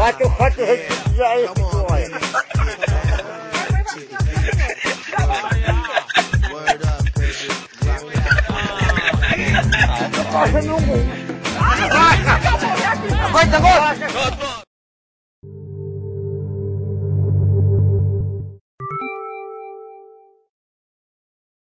Bate o é isso aí, olha. Vai, agora!